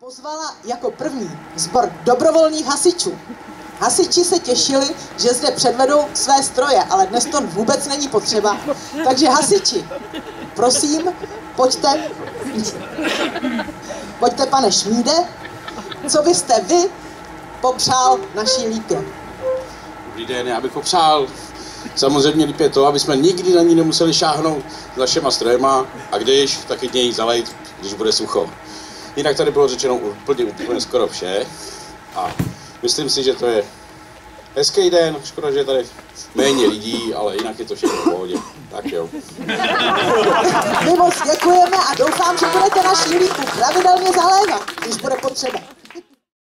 pozvala jako první sbor dobrovolných hasičů. Hasiči se těšili, že zde předvedou své stroje, ale dnes to vůbec není potřeba. Takže hasiči, prosím, pojďte, pojďte pane Šmíde, co byste vy popřál naší lípě? Dobrý den, já bych popřál samozřejmě lípě to, aby jsme nikdy na ní nemuseli šáhnout s našima strojema a když, tak i něj zalejt, když bude sucho. Jinak tady bylo řečeno úplně, úplně skoro vše a myslím si, že to je hezký den, škoda, že je tady méně lidí, ale jinak je to všechno v pohodě. Tak jo. My moc děkujeme a doufám, že budete naší lípu pravidelně zalévat, když bude potřeba.